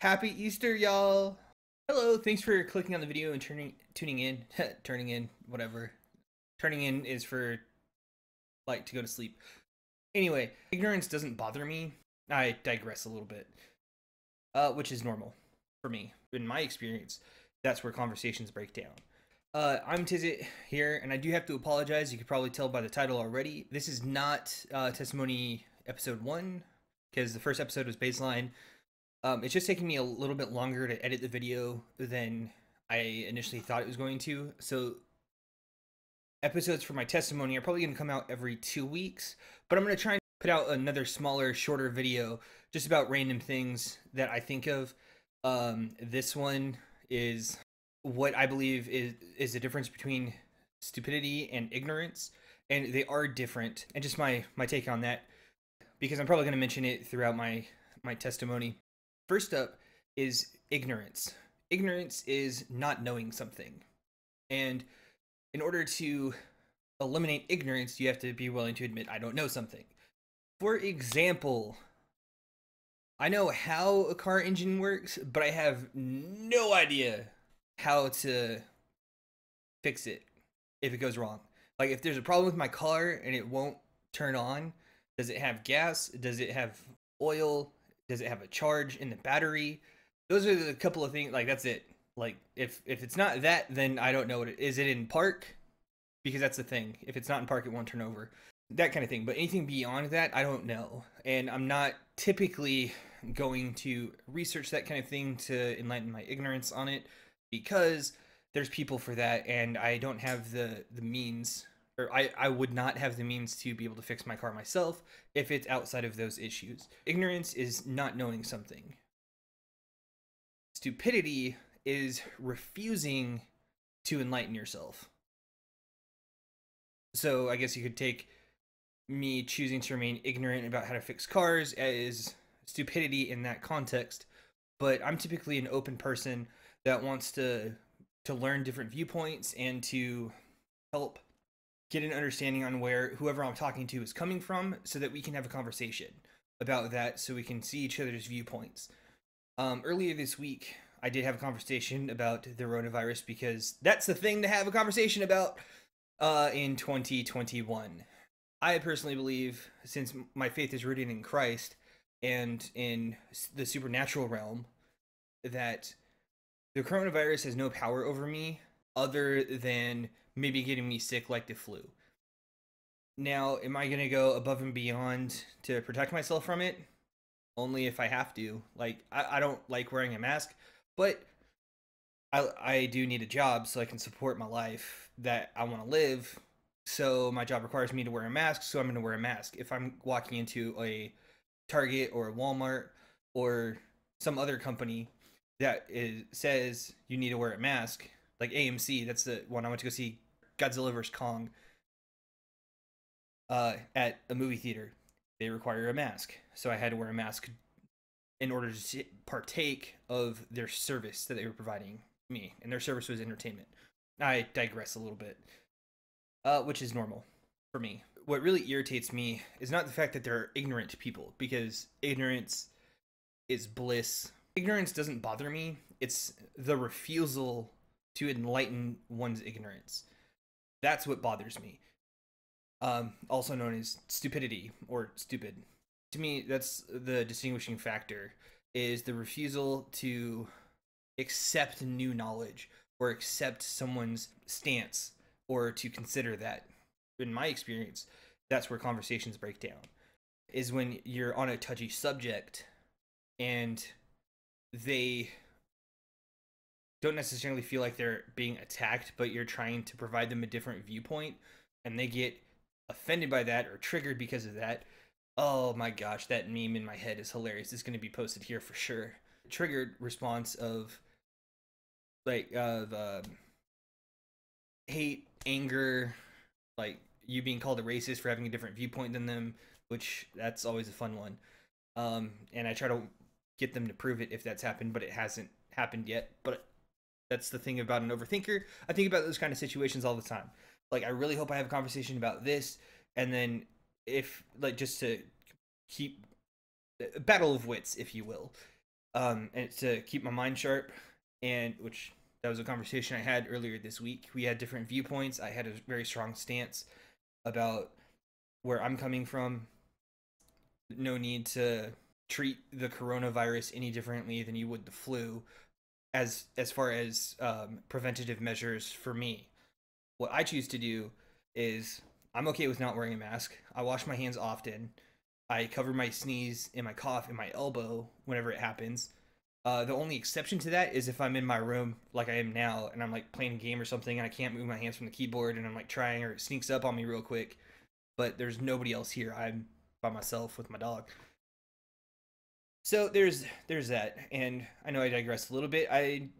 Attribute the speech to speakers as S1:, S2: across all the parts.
S1: Happy Easter, y'all. Hello, thanks for clicking on the video and turning tuning in, turning in, whatever. Turning in is for like to go to sleep. Anyway, ignorance doesn't bother me. I digress a little bit. Uh, which is normal for me. In my experience, that's where conversations break down. Uh, I'm Tyzzit here, and I do have to apologize. You could probably tell by the title already. This is not uh, testimony episode one because the first episode was baseline. Um, it's just taking me a little bit longer to edit the video than I initially thought it was going to. So episodes for my testimony are probably going to come out every two weeks, but I'm going to try and put out another smaller, shorter video just about random things that I think of. Um, this one is what I believe is is the difference between stupidity and ignorance, and they are different. And just my my take on that, because I'm probably going to mention it throughout my my testimony. First up is ignorance. Ignorance is not knowing something, and in order to eliminate ignorance, you have to be willing to admit I don't know something. For example, I know how a car engine works, but I have no idea how to fix it if it goes wrong. Like if there's a problem with my car and it won't turn on, does it have gas? Does it have oil? Does it have a charge in the battery? Those are the couple of things like that's it. Like if if it's not that, then I don't know what it is. It in park? Because that's the thing. If it's not in park, it won't turn over. That kind of thing. But anything beyond that, I don't know. And I'm not typically going to research that kind of thing to enlighten my ignorance on it because there's people for that and I don't have the the means or I, I would not have the means to be able to fix my car myself if it's outside of those issues. Ignorance is not knowing something. Stupidity is refusing to enlighten yourself. So I guess you could take me choosing to remain ignorant about how to fix cars as stupidity in that context, but I'm typically an open person that wants to to learn different viewpoints and to help get an understanding on where whoever I'm talking to is coming from so that we can have a conversation about that so we can see each other's viewpoints. Um, earlier this week, I did have a conversation about the coronavirus because that's the thing to have a conversation about uh, in 2021. I personally believe, since my faith is rooted in Christ and in the supernatural realm, that the coronavirus has no power over me other than maybe getting me sick like the flu. Now, am I going to go above and beyond to protect myself from it? Only if I have to. Like, I, I don't like wearing a mask, but I, I do need a job so I can support my life that I want to live. So my job requires me to wear a mask, so I'm going to wear a mask. If I'm walking into a Target or a Walmart or some other company that is, says you need to wear a mask, like AMC. That's the one I went to go see Godzilla vs Kong uh, at a movie theater. They require a mask, so I had to wear a mask in order to partake of their service that they were providing me, and their service was entertainment. I digress a little bit, uh, which is normal for me. What really irritates me is not the fact that they're ignorant people, because ignorance is bliss ignorance doesn't bother me. It's the refusal to enlighten one's ignorance. That's what bothers me. Um, also known as stupidity or stupid. To me, that's the distinguishing factor is the refusal to accept new knowledge or accept someone's stance or to consider that. In my experience, that's where conversations break down. Is when you're on a touchy subject and they don't necessarily feel like they're being attacked, but you're trying to provide them a different viewpoint and they get offended by that or triggered because of that. Oh my gosh, that meme in my head is hilarious. It's going to be posted here for sure. Triggered response of like of uh, hate, anger, like you being called a racist for having a different viewpoint than them, which that's always a fun one. Um, and I try to get them to prove it if that's happened, but it hasn't happened yet. But that's the thing about an overthinker. I think about those kind of situations all the time. Like, I really hope I have a conversation about this, and then if like just to keep battle of wits, if you will. um, and to keep my mind sharp, and which that was a conversation I had earlier this week. We had different viewpoints. I had a very strong stance about where I'm coming from. No need to treat the coronavirus any differently than you would the flu, as as far as um, preventative measures for me. What I choose to do is I'm okay with not wearing a mask. I wash my hands often. I cover my sneeze and my cough and my elbow whenever it happens. Uh, the only exception to that is if I'm in my room like I am now and I'm like playing a game or something and I can't move my hands from the keyboard and I'm like trying or it sneaks up on me real quick. But there's nobody else here. I'm by myself with my dog. So there's there's that, and I know I digressed a little bit. I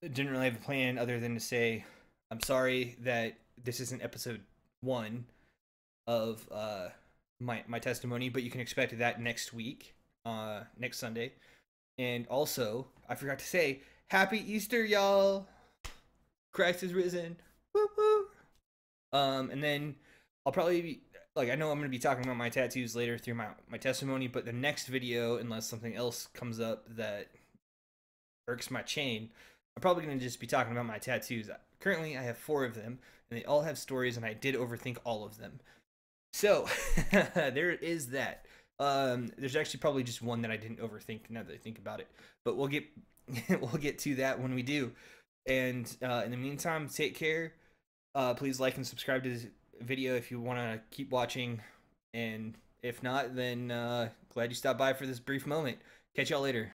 S1: didn't really have a plan other than to say I'm sorry that this isn't episode one of uh, my my testimony, but you can expect that next week, uh, next Sunday. And also, I forgot to say, Happy Easter, y'all! Christ is risen. Woo woo. Um, and then I'll probably be like I know I'm gonna be talking about my tattoos later through my my testimony, but the next video, unless something else comes up that irks my chain, I'm probably gonna just be talking about my tattoos. Currently, I have four of them, and they all have stories, and I did overthink all of them. So there is that. Um, there's actually probably just one that I didn't overthink now that I think about it, but we'll get we'll get to that when we do. And uh, in the meantime, take care. Uh, please like and subscribe to video if you want to keep watching. And if not, then uh, glad you stopped by for this brief moment. Catch y'all later.